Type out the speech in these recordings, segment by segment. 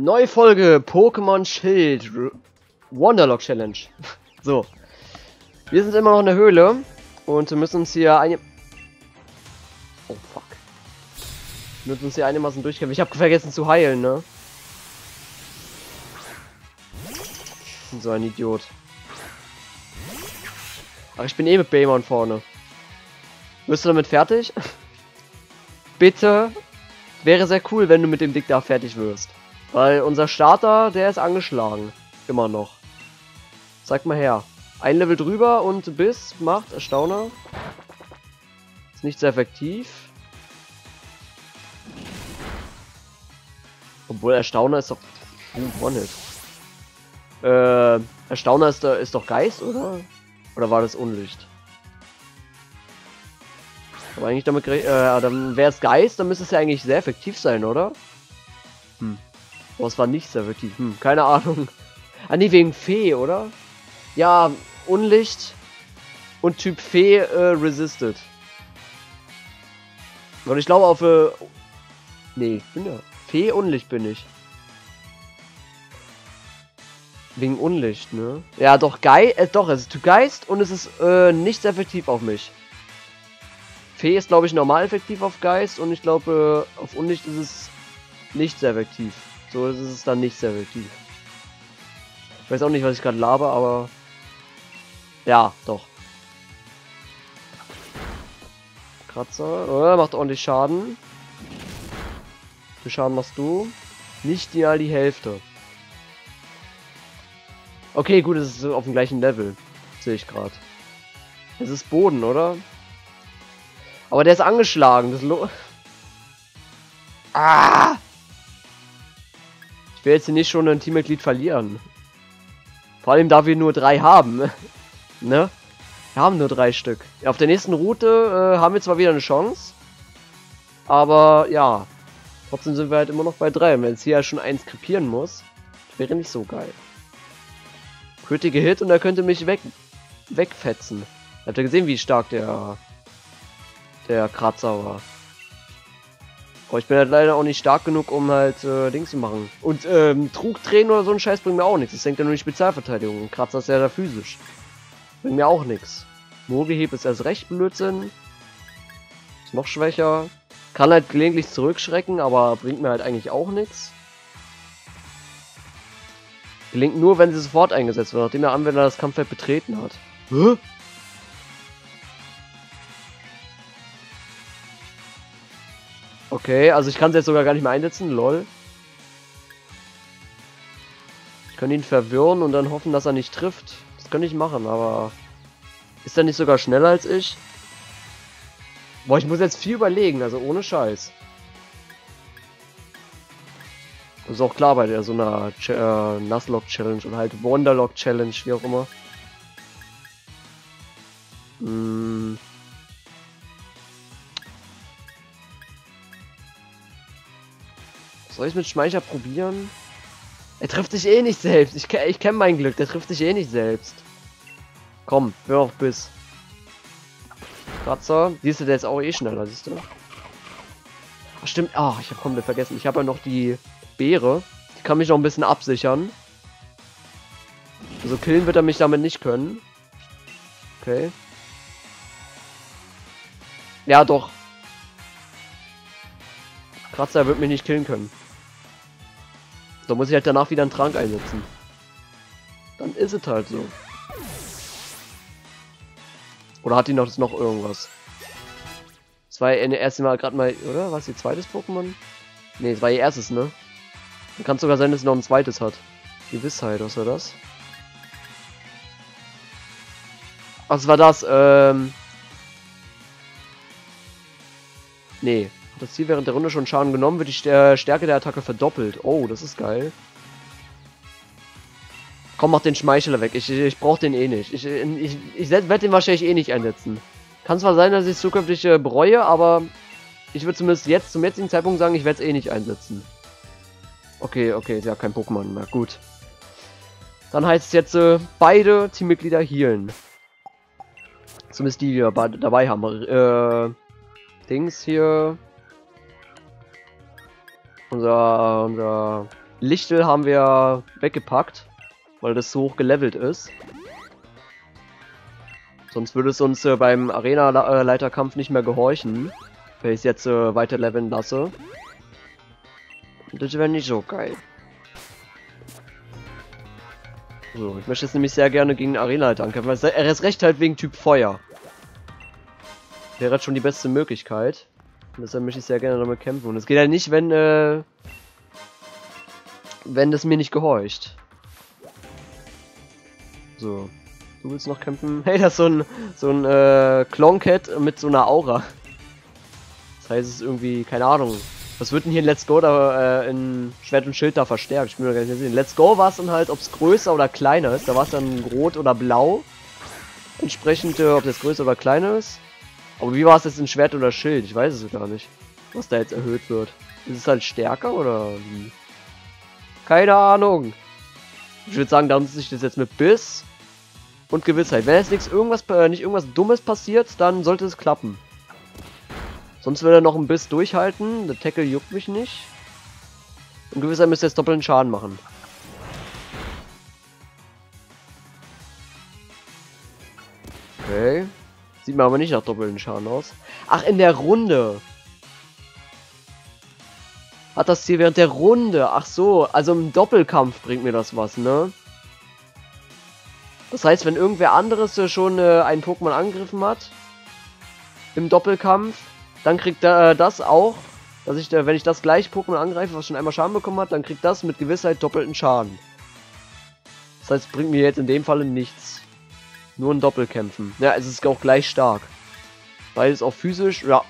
Neue Folge Pokémon Schild Wonderlock Challenge. so. Wir sind immer noch in der Höhle und müssen uns hier eine... Oh fuck. Wir müssen uns hier einigermaßen durchkämpfen. Ich habe vergessen zu heilen, ne? So ein Idiot. Ach, ich bin eh mit Baymon vorne. Wirst du damit fertig? Bitte. Wäre sehr cool, wenn du mit dem Dick da fertig wirst. Weil unser Starter, der ist angeschlagen. Immer noch. Sag mal her. Ein Level drüber und bis macht Erstauner. Ist nicht sehr effektiv. Obwohl Erstauner ist doch... Uh, One-Hit. Äh, Erstauner ist, ist doch Geist, oder? Oder war das Unlicht? Aber eigentlich damit äh, dann wäre es Geist, dann müsste es ja eigentlich sehr effektiv sein, oder? Hm. Aber es war nicht sehr effektiv. Hm, keine Ahnung. Ah nee, wegen Fee, oder? Ja, Unlicht und Typ Fee äh, resisted. Und ich glaube auf äh, Nee, bin ja. Fee Unlicht bin ich. Wegen Unlicht, ne? Ja, doch, Geist, äh, doch, es ist Typ Geist und es ist äh, nicht effektiv auf mich. Fee ist, glaube ich, normal effektiv auf Geist und ich glaube, äh, auf Unlicht ist es nicht sehr effektiv. So ist es dann nicht sehr effektiv. Ich weiß auch nicht, was ich gerade laber, aber... Ja, doch. Kratzer. Oh, macht ordentlich Schaden. Wie Schaden machst du? Nicht mal die Hälfte. Okay, gut, es ist auf dem gleichen Level. Sehe ich gerade. Es ist Boden, oder? Aber der ist angeschlagen. Das Lo ah! Ich will jetzt hier nicht schon ein Teammitglied verlieren. Vor allem, da wir nur drei haben. ne? Wir haben nur drei Stück. Ja, auf der nächsten Route äh, haben wir zwar wieder eine Chance. Aber ja. Trotzdem sind wir halt immer noch bei drei. Wenn es hier ja schon eins krepieren muss, wäre nicht so geil. Critical Hit und er könnte mich weg wegfetzen. Habt ihr gesehen, wie stark der der Kratzer war? Aber ich bin halt leider auch nicht stark genug, um halt äh, Dings zu machen. Und ähm, Trugtränen oder so ein Scheiß bringt mir auch nichts. Das senkt ja nur die Spezialverteidigung. Und Kratzer ist ja da physisch. Bringt mir auch nichts. Mogelheb ist erst recht Blödsinn. Ist noch schwächer. Kann halt gelegentlich zurückschrecken, aber bringt mir halt eigentlich auch nichts. Gelingt nur, wenn sie sofort eingesetzt wird, nachdem der Anwender das Kampffeld betreten hat. Hä? Okay, also ich kann sie jetzt sogar gar nicht mehr einsetzen, lol. Ich kann ihn verwirren und dann hoffen, dass er nicht trifft. Das könnte ich machen, aber... Ist er nicht sogar schneller als ich? Boah, ich muss jetzt viel überlegen, also ohne Scheiß. Das ist auch klar bei der so einer Ch äh, Nuzlocke Challenge und halt Wonderlock Challenge, wie auch immer. Hm. Soll ich mit Schmeicher probieren? Er trifft sich eh nicht selbst. Ich, ich kenne mein Glück, der trifft sich eh nicht selbst. Komm, hör auf Biss. Kratzer. Siehst du, der ist auch eh schneller, siehst du? Ach, stimmt. Ah, ich habe komplett vergessen. Ich habe ja noch die Beere. Die kann mich noch ein bisschen absichern. Also killen wird er mich damit nicht können. Okay. Ja, doch. Kratzer wird mich nicht killen können. Da muss ich halt danach wieder einen Trank einsetzen. Dann ist es halt so. Oder hat die noch, noch irgendwas? Das war ihr erstes Mal gerade mal, oder? Was ihr zweites Pokémon? Ne, es war ihr erstes, ne? Kann sogar sein, dass sie noch ein zweites hat. Gewissheit, was war das? Was war das? Ähm. Nee. Das Ziel während der Runde schon Schaden genommen, wird die Stärke der Attacke verdoppelt. Oh, das ist geil. Komm, mach den Schmeichler weg. Ich, ich, ich brauch den eh nicht. Ich, ich, ich werde den wahrscheinlich eh nicht einsetzen. Kann zwar sein, dass ich es zukünftig äh, bereue, aber ich würde zumindest jetzt zum jetzigen Zeitpunkt sagen, ich werde es eh nicht einsetzen. Okay, okay, ist ja kein Pokémon mehr. Gut. Dann heißt es jetzt, äh, beide Teammitglieder healen. Zumindest die, die wir dabei haben. Äh, Dings hier. Unser, unser Lichtel haben wir weggepackt, weil das so hoch gelevelt ist. Sonst würde es uns äh, beim Arena-Leiterkampf nicht mehr gehorchen, wenn ich es jetzt äh, weiter leveln lasse. Das wäre nicht so geil. So, ich möchte jetzt nämlich sehr gerne gegen Arena-Leiter ankämpfen, weil er ist recht halt wegen Typ Feuer. Wäre halt schon die beste Möglichkeit. Und deshalb möchte ich sehr gerne damit kämpfen. Und es geht ja halt nicht, wenn, äh, wenn das mir nicht gehorcht. So. Du willst noch kämpfen? Hey, das ist so ein, so ein, äh, Cloncat mit so einer Aura. Das heißt, es ist irgendwie, keine Ahnung. Was wird denn hier in Let's Go da, äh, in Schwert und Schild da verstärkt? Ich bin mir gar nicht sicher. In Let's Go war es dann halt, ob es größer oder kleiner ist. Da war es dann rot oder blau. Entsprechend, äh, ob das größer oder kleiner ist. Aber wie war es jetzt in Schwert oder Schild? Ich weiß es gar nicht. Was da jetzt erhöht wird. Ist es halt stärker oder wie? Keine Ahnung. Ich würde sagen, da muss sich das jetzt mit Biss und Gewissheit. Wenn jetzt nichts irgendwas äh, nicht irgendwas Dummes passiert, dann sollte es klappen. Sonst will er noch ein Biss durchhalten. Der Tackle juckt mich nicht. Und Gewissheit müsste jetzt doppelten Schaden machen. Okay. Sieht mir aber nicht nach doppelten Schaden aus. Ach, in der Runde. Hat das Ziel während der Runde. Ach so, also im Doppelkampf bringt mir das was, ne? Das heißt, wenn irgendwer anderes schon äh, einen Pokémon angegriffen hat, im Doppelkampf, dann kriegt er äh, das auch, dass ich, äh, wenn ich das gleich Pokémon angreife, was schon einmal Schaden bekommen hat, dann kriegt das mit Gewissheit doppelten Schaden. Das heißt, bringt mir jetzt in dem Falle nichts. Nur ein Doppelkämpfen. Ja, es ist auch gleich stark. Beides auch physisch, ja.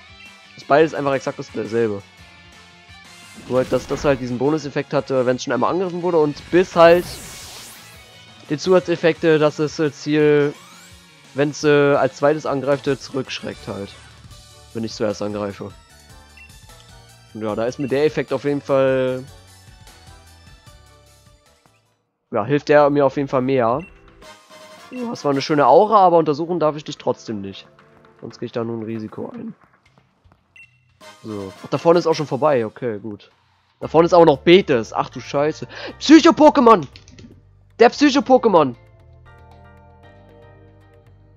Ist beides einfach exakt dasselbe. Nur halt, dass das halt diesen Bonuseffekt hatte, wenn es schon einmal angegriffen wurde und bis halt die Zusatzeffekte, dass das äh, Ziel, wenn es äh, als zweites angreift, äh, zurückschreckt halt. Wenn ich zuerst angreife. Und ja, da ist mir der Effekt auf jeden Fall... Ja, hilft der mir auf jeden Fall mehr. Du hast zwar eine schöne Aura, aber untersuchen darf ich dich trotzdem nicht. Sonst gehe ich da nur ein Risiko ein. So. Ach, da vorne ist auch schon vorbei. Okay, gut. Da vorne ist auch noch Betes. Ach du Scheiße. Psycho-Pokémon! Der Psycho-Pokémon.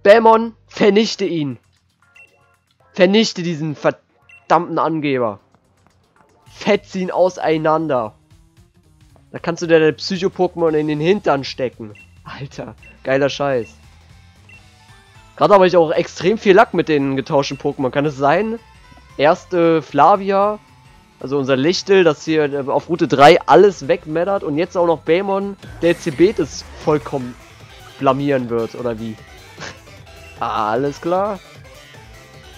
Bämon, vernichte ihn. Vernichte diesen verdammten Angeber. Fetz ihn auseinander. Da kannst du dir deine Psycho-Pokémon in den Hintern stecken. Alter, geiler Scheiß. Gerade habe ich auch extrem viel Lack mit den getauschten Pokémon. Kann es sein? Erste Flavia, also unser Lichtel, das hier äh, auf Route 3 alles wegmeddert und jetzt auch noch Baemon, der Cebetes vollkommen blamieren wird, oder wie? alles klar.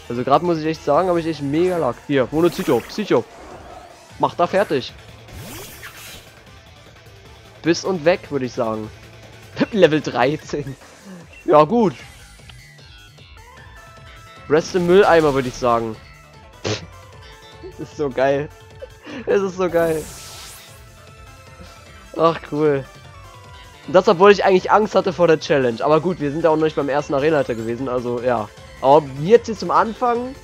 Also gerade muss ich echt sagen, habe ich echt mega Lack. Hier, Monozyto, Psycho. Mach da fertig. Bis und weg, würde ich sagen. Level 13. Ja, gut. Rest im Mülleimer, würde ich sagen. Das ist so geil. Es ist so geil. Ach, cool. Und das, obwohl ich eigentlich Angst hatte vor der Challenge. Aber gut, wir sind ja auch noch nicht beim ersten Arenaleiter gewesen, also ja. Aber jetzt hier zum Anfang,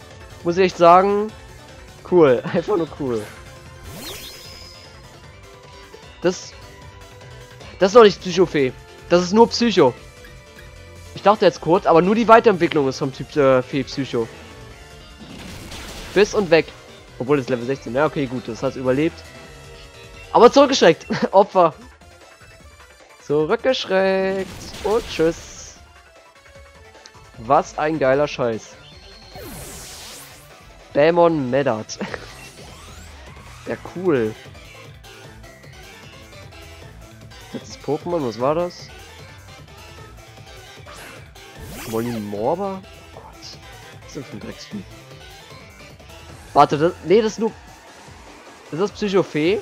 muss ich echt sagen, cool. Einfach nur cool. Das... Das ist noch nicht Psycho-Fee. Das ist nur Psycho. Ich dachte jetzt kurz, aber nur die Weiterentwicklung ist vom Typ äh, Fee Psycho. Bis und weg. Obwohl es Level 16. Ja, okay, gut, das hat überlebt. Aber zurückgeschreckt. Opfer. Zurückgeschreckt. Und tschüss. Was ein geiler Scheiß. Bämon Meddard. ja, cool. Letztes Pokémon, was war das? Molly Morba? Oh Gott. Was ist denn für ein Drecksvieh? Warte, das, nee, das ist nur... Ist das Psychofee?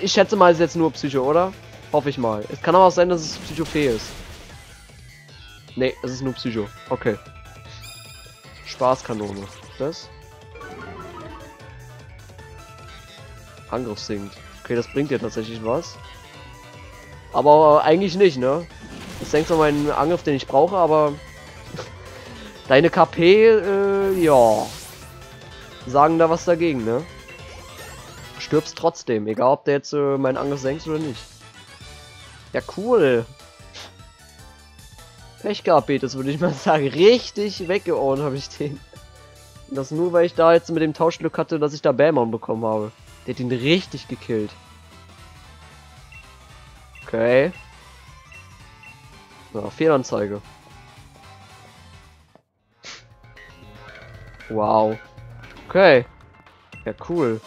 Ich schätze mal, es ist jetzt nur Psycho, oder? Hoffe ich mal. Es kann aber auch sein, dass es Psychofee ist. Nee, es ist nur Psycho. Okay. Spaßkanone. Das? Angriff sinkt. Okay, das bringt dir tatsächlich was. Aber eigentlich nicht, ne? Das senkt zwar meinen Angriff, den ich brauche, aber Deine KP, äh, ja. Sagen da was dagegen, ne? stirbst trotzdem, egal ob der jetzt äh, meinen Angriff senkt oder nicht. Ja, cool. Pech gehabt, Betis, würde ich mal sagen. Richtig weggehauen habe ich den. Das nur, weil ich da jetzt mit dem Tauschglück hatte, dass ich da Bämon bekommen habe. Der hat ihn richtig gekillt. Okay. Ja, Fehlanzeige. Wow. Okay. Ja, cool.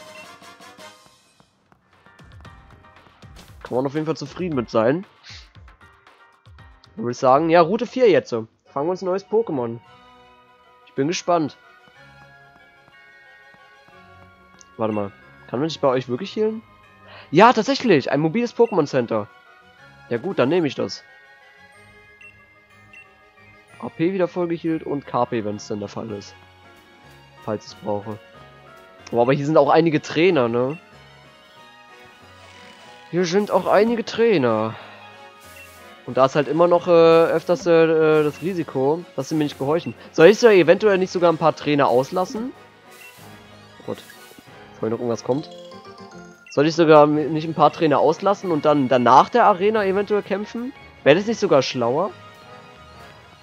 Kann man auf jeden Fall zufrieden mit sein. Würde ich sagen, ja, Route 4 jetzt. Fangen wir uns ein neues Pokémon. Ich bin gespannt. Warte mal. Kann man sich bei euch wirklich healen? Ja, tatsächlich. Ein mobiles Pokémon Center. Ja gut, dann nehme ich das. AP wieder vollgehielt und KP, wenn es denn der Fall ist. Falls ich es brauche. Oh, aber hier sind auch einige Trainer, ne? Hier sind auch einige Trainer. Und da ist halt immer noch äh, öfters äh, das Risiko, dass sie mir nicht gehorchen. Soll ich da eventuell nicht sogar ein paar Trainer auslassen? Oh Gott. Bevor noch irgendwas kommt. Soll ich sogar nicht ein paar Trainer auslassen und dann danach der Arena eventuell kämpfen? Wäre das nicht sogar schlauer?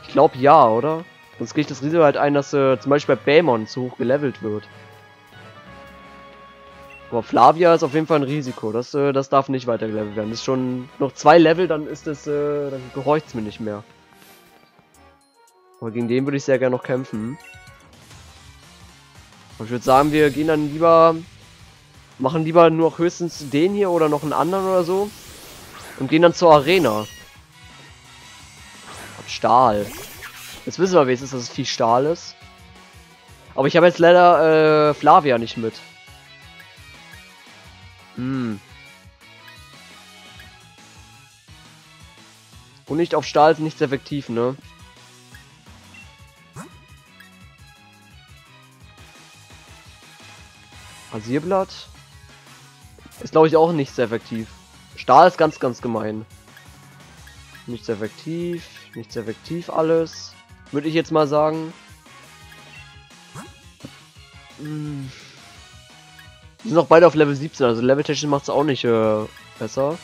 Ich glaube ja, oder? Sonst kriege ich das Risiko halt ein, dass äh, zum Beispiel bei Bämon zu hoch gelevelt wird. Aber Flavia ist auf jeden Fall ein Risiko. Das, äh, das darf nicht weiter gelevelt werden. Das ist schon noch zwei Level, dann ist es, äh, dann gehorcht es mir nicht mehr. Aber gegen den würde ich sehr gerne noch kämpfen. Aber ich würde sagen, wir gehen dann lieber, machen lieber nur höchstens den hier oder noch einen anderen oder so. Und gehen dann zur Arena. Stahl. Jetzt wissen wir wenigstens, dass es viel Stahl ist. Aber ich habe jetzt leider äh, Flavia nicht mit. Hm. Und nicht auf Stahl ist nichts effektiv, ne? Rasierblatt. Ist glaube ich auch nicht sehr effektiv. Stahl ist ganz, ganz gemein. Nicht sehr effektiv, nicht sehr effektiv alles. Würde ich jetzt mal sagen. Hm. Sind auch beide auf Level 17, also Level-technisch macht es auch nicht äh, besser.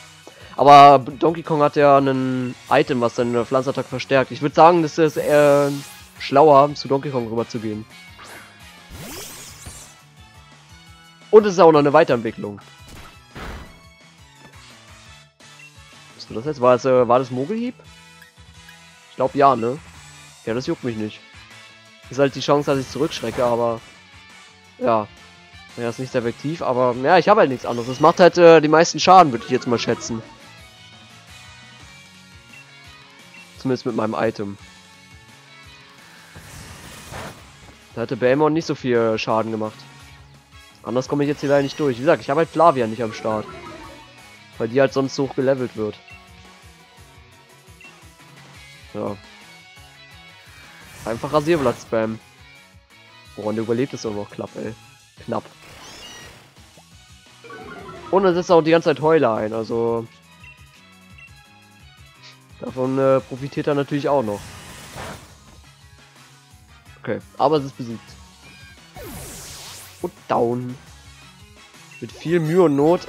Aber Donkey Kong hat ja ein Item, was seine Pflanzenattacke verstärkt. Ich würde sagen, das ist eher schlauer, zu Donkey Kong rüber zu gehen. Und es ist auch noch eine Weiterentwicklung. Was war das jetzt? War das, äh, war das Mogelhieb? Ich glaube ja, ne? Ja, das juckt mich nicht. Ist halt die Chance, dass ich zurückschrecke, aber... Ja, ja, ist nicht effektiv, aber ja, ich habe halt nichts anderes. Es macht halt äh, die meisten Schaden, würde ich jetzt mal schätzen. Zumindest mit meinem Item. Da hätte Baemon nicht so viel Schaden gemacht. Anders komme ich jetzt hier leider nicht durch. Wie gesagt, ich habe halt Flavia nicht am Start. Weil die halt sonst so hoch gelevelt wird. Ja. Einfach Rasierblatt spam. Woran der überlebt ist auch noch knapp, ey. Knapp. Und es ist auch die ganze Zeit Heuler ein, also... Davon äh, profitiert er natürlich auch noch. Okay, aber es ist besiegt. Und down. Mit viel Mühe und Not.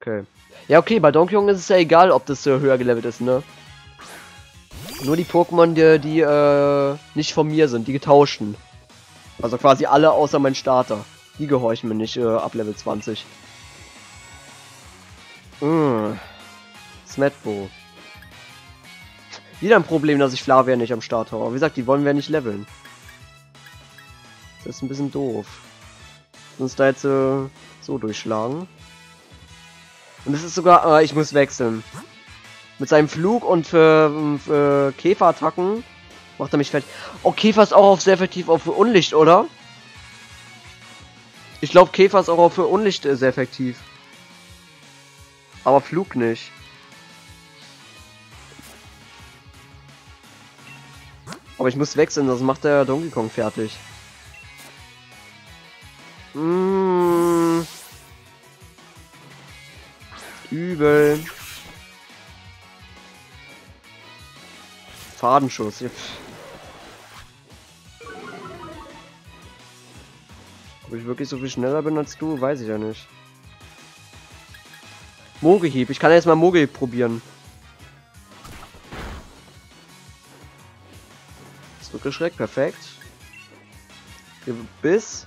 Okay. Ja, okay, bei Donkey Kong ist es ja egal, ob das äh, höher gelevelt ist, ne? Nur die Pokémon, die, die äh, nicht von mir sind, die getauschten. Also quasi alle außer mein Starter. Die gehorchen mir nicht äh, ab Level 20. Mmh. Smetbo. Wieder ein Problem, dass ich Flavia nicht am Start habe. Wie gesagt, die wollen wir nicht leveln. Das ist ein bisschen doof. Uns da jetzt äh, so durchschlagen. Und es ist sogar... Äh, ich muss wechseln. Mit seinem Flug und für, für Käferattacken macht er mich fertig. Oh, Käfer ist auch auf sehr effektiv auf Unlicht, oder? Ich glaube, Käfer ist auch für Unlicht sehr effektiv. Aber Flug nicht. Aber ich muss wechseln, das macht der Donkey Kong fertig. Mmh. Übel. Fadenschuss. Ob ich wirklich so viel schneller bin als du, weiß ich ja nicht. Mogehieb. Ich kann jetzt mal Mogehieb probieren. Zurückgeschreckt, perfekt. Biss.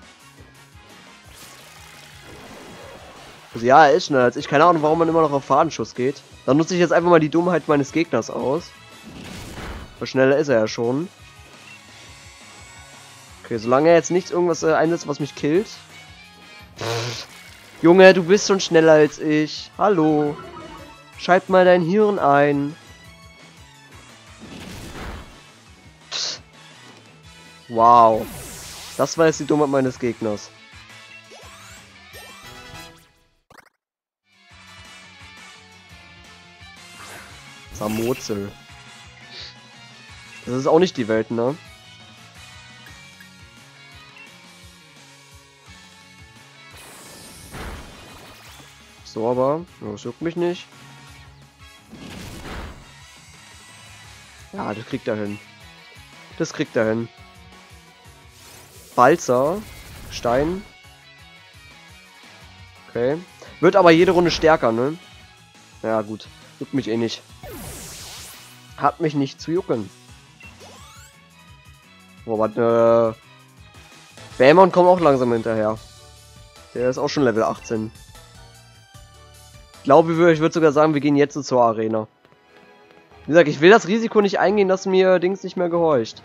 Also ja, er ist schneller als ich. Keine Ahnung, warum man immer noch auf Fadenschuss geht. Dann nutze ich jetzt einfach mal die Dummheit meines Gegners aus. Aber schneller ist er ja schon. Okay, solange er jetzt nicht irgendwas äh, einsetzt, was mich killt. Pff. Junge, du bist schon schneller als ich. Hallo. Schalt mal dein Hirn ein. Pff. Wow. Das war jetzt die Dummheit meines Gegners. Samozel. Das ist auch nicht die Welt, ne? So, aber das juckt mich nicht. Ja, das kriegt er hin. Das kriegt er hin. Balzer. Stein. Okay. Wird aber jede Runde stärker, ne? Ja, gut. Juckt mich eh nicht. Hat mich nicht zu jucken. Warte. Äh, Bämon kommt auch langsam hinterher. Der ist auch schon Level 18. Ich glaube, ich würde sogar sagen, wir gehen jetzt zur Arena. Wie gesagt, ich will das Risiko nicht eingehen, dass mir Dings nicht mehr gehorcht.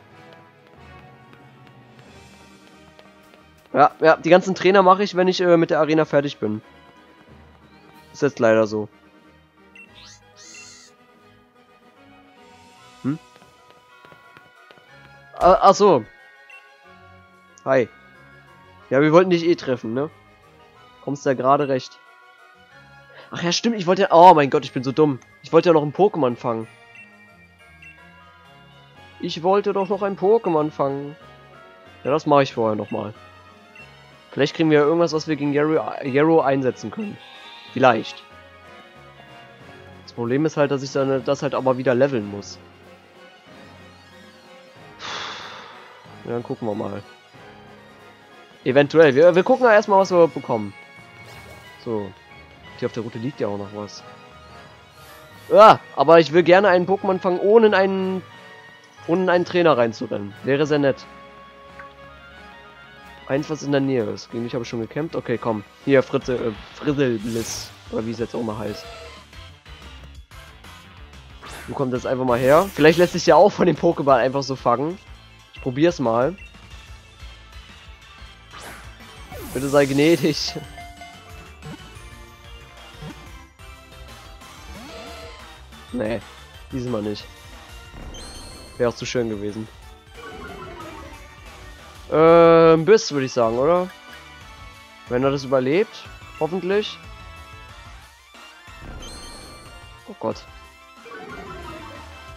Ja, ja, die ganzen Trainer mache ich, wenn ich äh, mit der Arena fertig bin. Ist jetzt leider so. Ah, ach so. Hi. Ja, wir wollten dich eh treffen, ne? Kommst ja gerade recht. Ach ja, stimmt, ich wollte. Oh mein Gott, ich bin so dumm. Ich wollte ja noch ein Pokémon fangen. Ich wollte doch noch ein Pokémon fangen. Ja, das mache ich vorher nochmal. Vielleicht kriegen wir ja irgendwas, was wir gegen Yarrow einsetzen können. Vielleicht. Das Problem ist halt, dass ich dann das halt aber wieder leveln muss. Ja, dann gucken wir mal. Eventuell. Wir, wir gucken erstmal, was wir bekommen. So. Hier auf der Route liegt ja auch noch was. Ja, aber ich will gerne einen Pokémon fangen, ohne in einen, ohne in einen Trainer reinzurennen. Wäre sehr nett. Eins, was in der Nähe ist. Gegen mich habe ich schon gekämpft. Okay, komm. Hier, Fritze, äh, Frisselbliss. Oder wie es jetzt auch mal heißt. Du kommst jetzt einfach mal her. Vielleicht lässt sich ja auch von dem Pokéball einfach so fangen. Probier's mal. Bitte sei gnädig. Nee, diesmal nicht. Wäre auch zu schön gewesen. Ähm, Biss, würde ich sagen, oder? Wenn er das überlebt, hoffentlich. Oh Gott.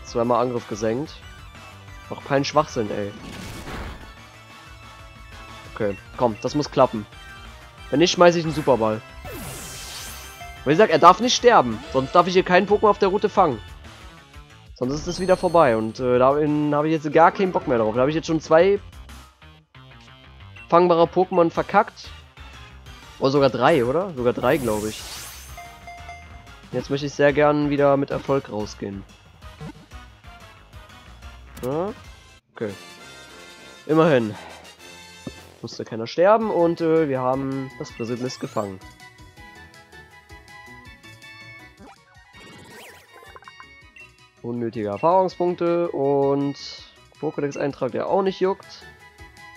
Zweimal Angriff gesenkt. Noch kein Schwachsinn, ey. Okay, komm, das muss klappen. Wenn nicht, schmeiße ich einen Superball. Wie gesagt, er darf nicht sterben. Sonst darf ich hier keinen Pokémon auf der Route fangen. Sonst ist es wieder vorbei. Und äh, da habe ich jetzt gar keinen Bock mehr drauf. Da habe ich jetzt schon zwei fangbare Pokémon verkackt. Oder sogar drei, oder? Sogar drei, glaube ich. Jetzt möchte ich sehr gern wieder mit Erfolg rausgehen. Ja? Okay. Immerhin. Musste keiner sterben und äh, wir haben das Prismist gefangen. Unnötige Erfahrungspunkte und Pokédex-Eintrag, der auch nicht juckt.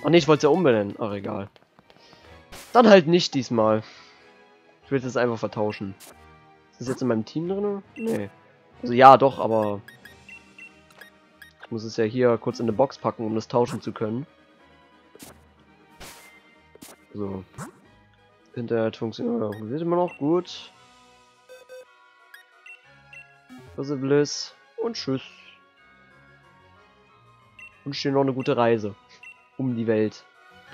Ach nee, ich wollte es ja umbenennen. Ach, egal. Dann halt nicht diesmal. Ich will es jetzt einfach vertauschen. Ist das jetzt in meinem Team drin? Nee. Also ja, doch, aber... Ich muss es ja hier kurz in eine Box packen, um das tauschen zu können. So. Internet funktioniert immer noch gut. Bliss. Und tschüss. Wünsche dir noch eine gute Reise. Um die Welt.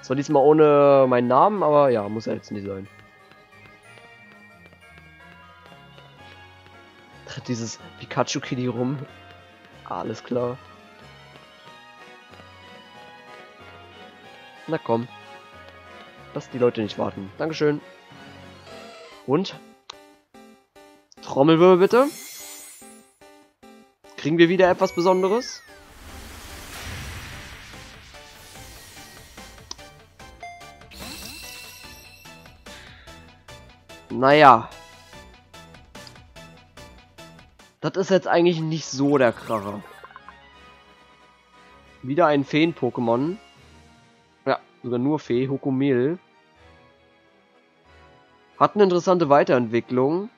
Zwar diesmal ohne meinen Namen, aber ja, muss ja jetzt nicht sein. Tritt dieses Pikachu-Kitty rum. Alles klar. Na komm. Lass die Leute nicht warten. Dankeschön. Und? Trommelwirbel bitte. Kriegen wir wieder etwas Besonderes? Naja. Das ist jetzt eigentlich nicht so der Kracher. Wieder ein Feen-Pokémon. Sogar nur Fee, Hokomel. Hat eine interessante Weiterentwicklung.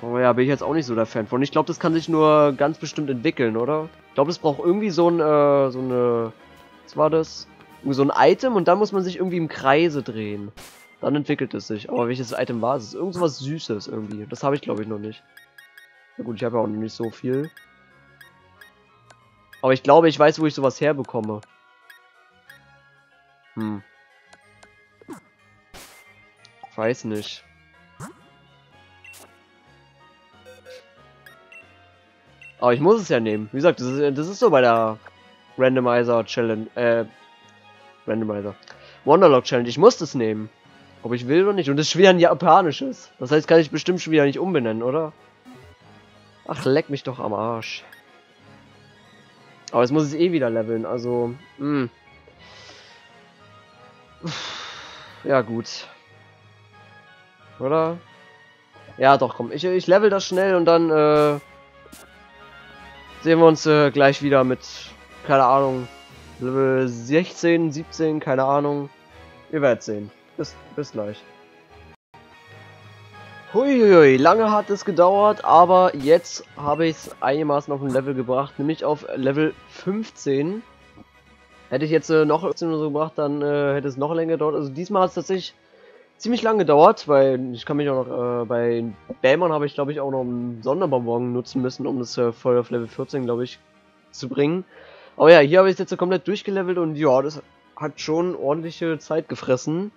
Aber ja, bin ich jetzt auch nicht so der Fan von. Ich glaube, das kann sich nur ganz bestimmt entwickeln, oder? Ich glaube, das braucht irgendwie so ein, äh, so eine... Was war das? So ein Item und dann muss man sich irgendwie im Kreise drehen. Dann entwickelt es sich. Aber welches Item war es? Es ist irgendwas Süßes irgendwie. Das habe ich, glaube ich, noch nicht. Na gut, ich habe ja auch noch nicht so viel. Aber ich glaube, ich weiß, wo ich sowas herbekomme. Hm. Weiß nicht. Aber ich muss es ja nehmen. Wie gesagt, das ist, das ist so bei der Randomizer Challenge. Äh, Randomizer. Wonderlock Challenge. Ich muss das nehmen. Ob ich will oder nicht. Und das ist schwer ein japanisches. Das heißt, kann ich bestimmt schon wieder nicht umbenennen, oder? Ach, leck mich doch am Arsch. Aber jetzt muss ich eh wieder leveln, also... Mh. Ja, gut. Oder? Ja, doch, komm. Ich, ich level das schnell und dann äh, sehen wir uns äh, gleich wieder mit, keine Ahnung, Level 16, 17, keine Ahnung. Ihr werdet sehen. Bis, bis gleich. Huiuiui, lange hat es gedauert, aber jetzt habe ich es einigermaßen auf ein Level gebracht, nämlich auf Level 15. Hätte ich jetzt äh, noch 15 oder so gebracht, dann äh, hätte es noch länger gedauert. Also diesmal hat es tatsächlich ziemlich lange gedauert, weil ich kann mich auch noch, äh, bei Bämern habe ich glaube ich auch noch einen Sonderbonbon nutzen müssen, um das äh, voll auf Level 14 glaube ich zu bringen. Aber ja, hier habe ich es jetzt komplett durchgelevelt und ja, das hat schon ordentliche Zeit gefressen.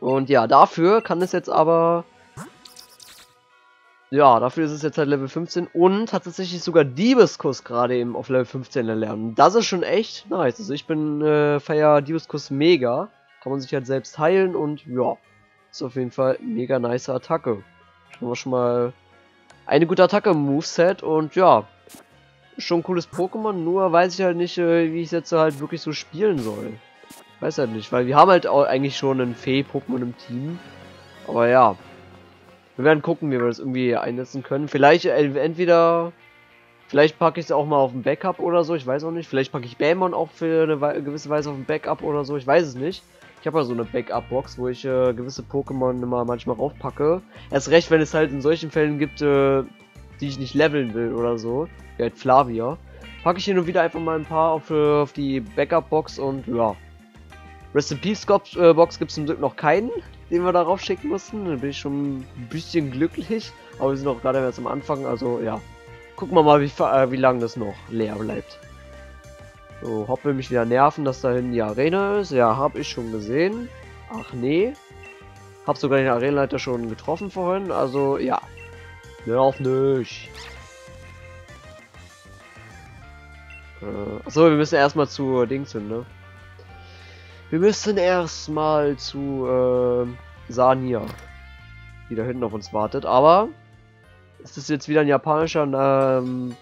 Und ja, dafür kann es jetzt aber... Ja, dafür ist es jetzt halt Level 15 und hat tatsächlich sogar Diebeskuss gerade eben auf Level 15 erlernen. Das ist schon echt nice. Also ich bin äh, feier Diebeskuss mega. Kann man sich halt selbst heilen und ja, ist auf jeden Fall mega nice Attacke. Schon mal schon mal eine gute Attacke im Moveset und ja, schon ein cooles Pokémon, nur weiß ich halt nicht, äh, wie ich es jetzt halt wirklich so spielen soll. Weiß halt nicht, weil wir haben halt auch eigentlich schon einen Fee-Pokémon im Team. Aber ja. Wir werden gucken, wie wir das irgendwie einsetzen können. Vielleicht äh, entweder... Vielleicht packe ich es auch mal auf ein Backup oder so, ich weiß auch nicht. Vielleicht packe ich Bämon auch für eine gewisse Weise auf ein Backup oder so, ich weiß es nicht. Ich habe ja so eine Backup-Box, wo ich äh, gewisse Pokémon immer manchmal raufpacke. Erst recht, wenn es halt in solchen Fällen gibt, äh, die ich nicht leveln will oder so. Wie halt Flavia. Packe ich hier nur wieder einfach mal ein paar auf, äh, auf die Backup-Box und ja. Rest in Peace äh, Box gibt es zum Glück noch keinen, den wir darauf schicken mussten. Da bin ich schon ein bisschen glücklich. Aber wir sind auch gerade erst am Anfang, also ja. Gucken wir mal, wie, äh, wie lange das noch leer bleibt. So, Hopp mich wieder nerven, dass da hinten die Arena ist. Ja, habe ich schon gesehen. Ach nee. Hab sogar den Arenaleiter schon getroffen vorhin. Also, ja. Nerv nicht. Äh, achso, wir müssen erstmal zu Dings hin, ne? Wir müssen erstmal zu äh, Sania, die da hinten auf uns wartet. Aber ist das jetzt wieder ein japanischer ähm,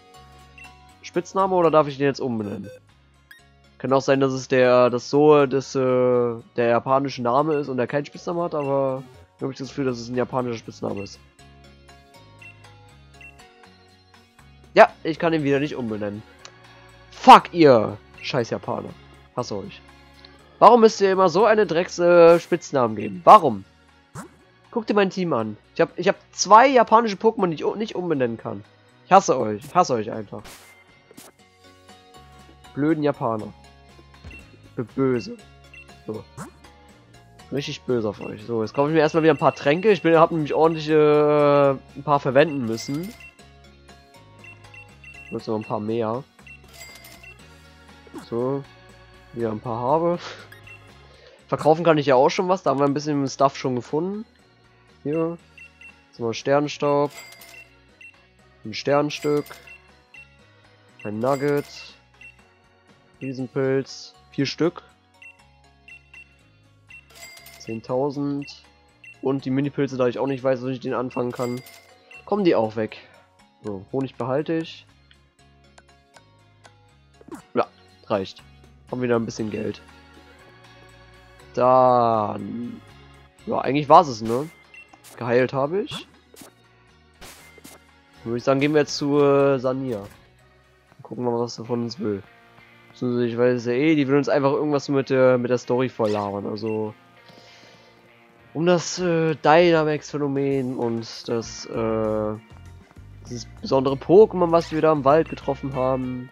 Spitzname oder darf ich den jetzt umbenennen? Kann auch sein, dass es der, das so, dass äh, der japanische Name ist und er keinen Spitznamen hat, aber ich habe das Gefühl, dass es ein japanischer Spitzname ist. Ja, ich kann ihn wieder nicht umbenennen. Fuck ihr! Scheiß Japaner. Hasse euch. Warum müsst ihr immer so eine Drecks äh, Spitznamen geben? Warum? Guck dir mein Team an. Ich habe ich hab zwei japanische Pokémon, die ich nicht umbenennen kann. Ich hasse euch. Ich hasse euch einfach. Blöden Japaner. Böse. So. Richtig böse auf euch. So, jetzt kaufe ich mir erstmal wieder ein paar Tränke. Ich bin, habe nämlich ordentlich äh, ein paar verwenden müssen. Ich muss noch ein paar mehr. So. Wieder ein paar habe. Verkaufen kann ich ja auch schon was. Da haben wir ein bisschen Stuff schon gefunden. Hier. So mal Sternenstaub. Ein Sternstück. Ein Nugget. Riesenpilz. Vier Stück. 10.000. Und die Mini-Pilze, da ich auch nicht weiß, was ich den anfangen kann, kommen die auch weg. So, Honig behalte ich. Ja, reicht. Haben wieder ein bisschen Geld. Dann... Ja, eigentlich war es, ne? Geheilt habe ich. Würde ich sagen, gehen wir jetzt zu äh, Sania. Gucken wir mal, was er von uns will. Ich weiß ja eh, die will uns einfach irgendwas mit der, mit der Story voll labern. Also um das äh, Dynamax-Phänomen und das äh, dieses besondere Pokémon, was wir da im Wald getroffen haben.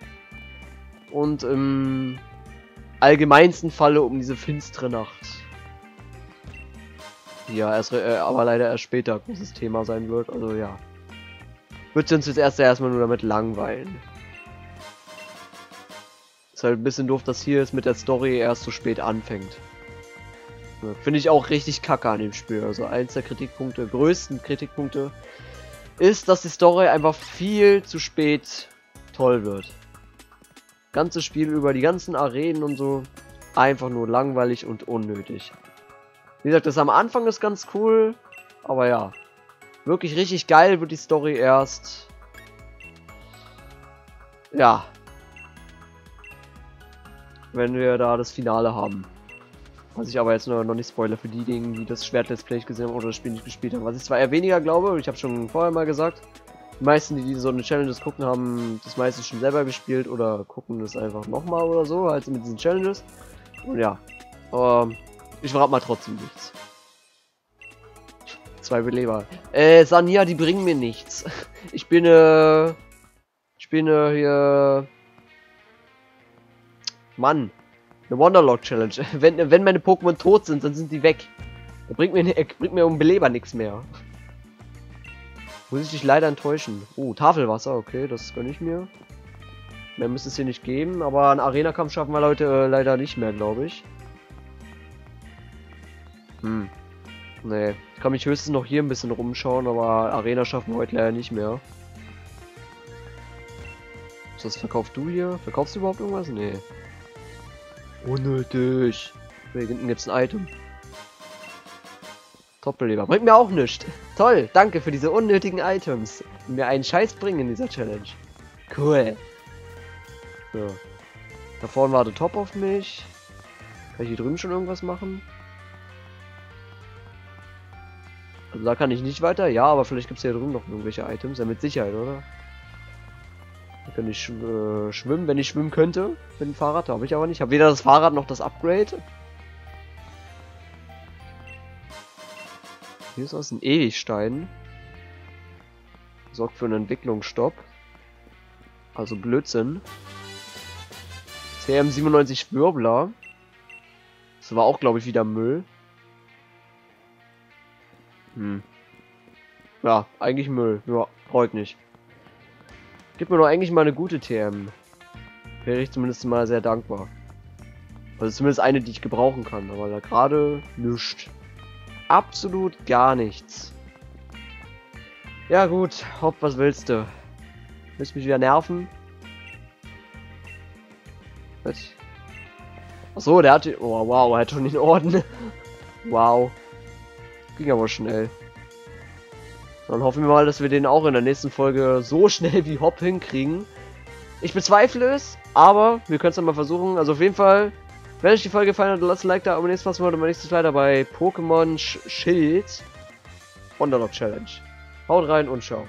Und im allgemeinsten Falle um diese finstere Nacht. Ja, erst, äh, aber leider erst später großes Thema sein wird. Also ja. Wird uns jetzt erst erstmal nur damit langweilen. Ist halt ein bisschen doof, dass hier es mit der Story erst so spät anfängt. Finde ich auch richtig kacke an dem Spiel. Also eins der Kritikpunkte, größten Kritikpunkte, ist, dass die Story einfach viel zu spät toll wird. Ganzes Spiel über die ganzen Arenen und so, einfach nur langweilig und unnötig. Wie gesagt, das am Anfang ist ganz cool, aber ja, wirklich richtig geil wird die Story erst. Ja. Wenn wir da das Finale haben. Was ich aber jetzt noch, noch nicht spoiler für diejenigen, die das Schwert Let's Play gesehen haben oder das Spiel nicht gespielt haben. Was ich zwar eher weniger glaube, ich habe schon vorher mal gesagt. Die meisten, die, so eine Challenges gucken, haben das meiste schon selber gespielt oder gucken das einfach nochmal oder so, halt mit diesen Challenges. Und ja, aber ich verrate mal trotzdem nichts. Zwei Beleber. Äh, Sania, die bringen mir nichts. Ich bin, äh... Ich bin, äh, hier... Mann. Eine Wonderlock Challenge. Wenn, wenn meine Pokémon tot sind, dann sind die weg. Da bringt mir, bringt mir um Beleber nichts mehr. Muss ich dich leider enttäuschen. Oh, Tafelwasser, okay, das gönne ich mir. Mehr müsste es hier nicht geben, aber einen Arena-Kampf schaffen wir Leute äh, leider nicht mehr, glaube ich. Hm. Nee. Ich kann mich höchstens noch hier ein bisschen rumschauen, aber Arena schaffen wir heute leider nicht mehr. Was verkaufst du hier? Verkaufst du überhaupt irgendwas? Nee. Unnötig. Hier hinten gibt's ein Item. Doppelleber. Bringt mir auch nichts. Toll, danke für diese unnötigen Items. Die mir einen Scheiß bringen in dieser Challenge. Cool. So. Da vorne war der Top auf mich. Kann ich hier drüben schon irgendwas machen? Also da kann ich nicht weiter. Ja, aber vielleicht gibt es hier drüben noch irgendwelche Items. Ja, mit Sicherheit, oder? Da kann ich äh, schwimmen, wenn ich schwimmen könnte. Mit dem Fahrrad. Habe ich aber nicht. Habe weder das Fahrrad noch das Upgrade. Hier ist aus ein Ewigstein. Sorgt für einen Entwicklungsstopp. Also Blödsinn. CM97 Schwurbler. Das war auch, glaube ich, wieder Müll. Hm. Ja, eigentlich Müll. Ja, freut nicht. Gib mir doch eigentlich mal eine gute TM. Wäre ich zumindest mal sehr dankbar. Also zumindest eine, die ich gebrauchen kann. Aber da gerade nichts. Absolut gar nichts. Ja gut, Hopp, was willst du? Willst mich wieder nerven? Was? Achso, der hat... Oh, wow, er hat schon den Orden. wow. Ging aber schnell. Dann hoffen wir mal, dass wir den auch in der nächsten Folge so schnell wie Hopp hinkriegen. Ich bezweifle es, aber wir können es dann mal versuchen. Also auf jeden Fall, wenn euch die Folge gefallen hat, lasst ein Like da, abonniert was mal und nächstes weiter bei Pokémon Sch Schild Wonderlock Challenge. Haut rein und ciao.